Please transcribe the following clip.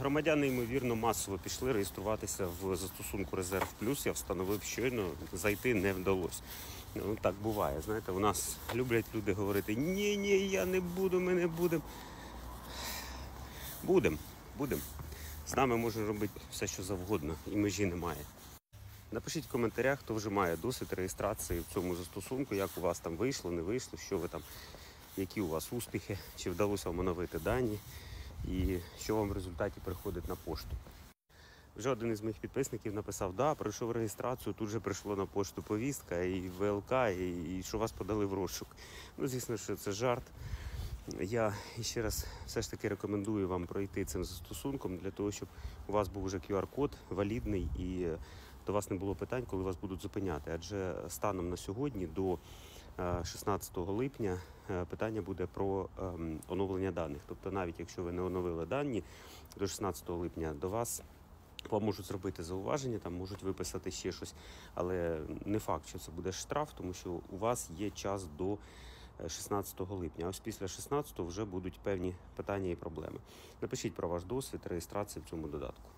Громадяни, ймовірно, масово пішли реєструватися в застосунку Резерв Плюс. Я встановив щойно, зайти не вдалося. Ну, так буває. Знаєте, у нас люблять люди говорити: ні, ні, я не буду, ми не будемо. Будем, будем. З нами можна робити все, що завгодно, і межі немає. Напишіть в коментарях, хто вже має досвід реєстрації в цьому застосунку, як у вас там вийшло, не вийшло, що ви там, які у вас успіхи, чи вдалося вам оновити дані, і що вам в результаті приходить на пошту. Вже один із моїх підписників написав, да, пройшов реєстрацію, тут же прийшло на пошту повістка і ВЛК, і, і що вас подали в розшук. Ну, звісно, що це жарт. Я ще раз все ж таки рекомендую вам пройти цим застосунком для того, щоб у вас був вже QR-код валідний і до вас не було питань, коли вас будуть зупиняти. Адже станом на сьогодні, до 16 липня, е, питання буде про ем, оновлення даних. Тобто, навіть якщо ви не оновили дані до 16 липня, до вас вам можуть зробити зауваження, там можуть виписати ще щось, але не факт, що це буде штраф, тому що у вас є час до е, 16 липня. А ось після 16 вже будуть певні питання і проблеми. Напишіть про ваш досвід реєстрації в цьому додатку.